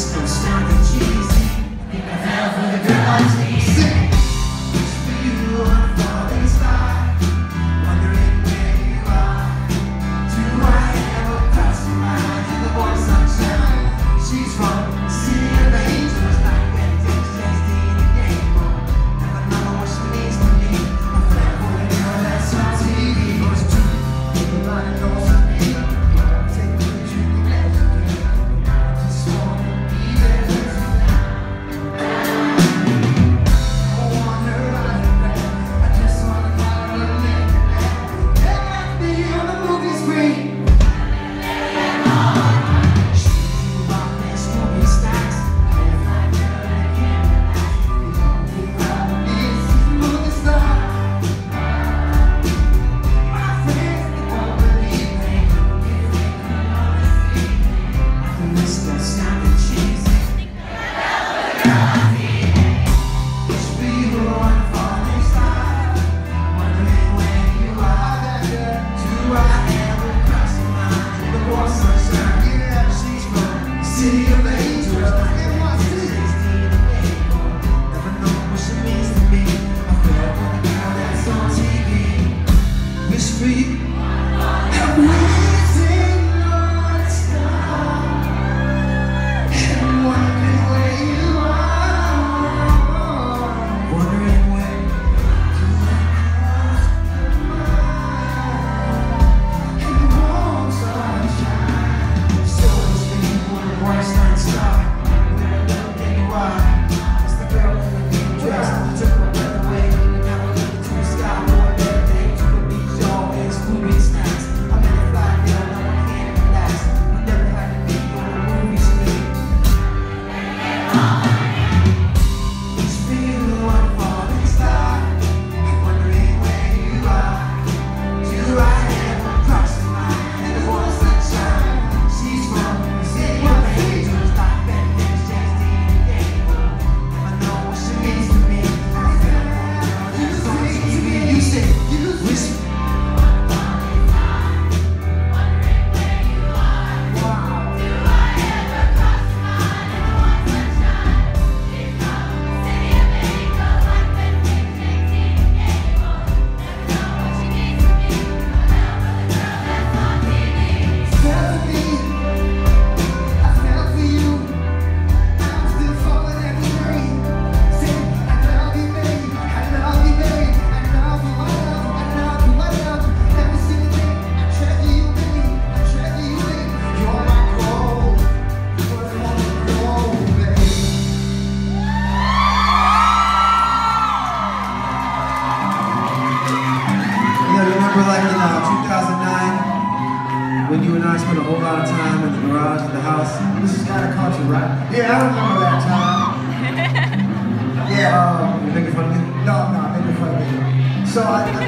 Christ was started. remember like in uh, 2009 when you and I spent a whole lot of time in the garage of the house. This is kind of culture, right? Yeah, I remember that time. yeah, um, you making fun of me? No, no, I'm making fun of you. So I, I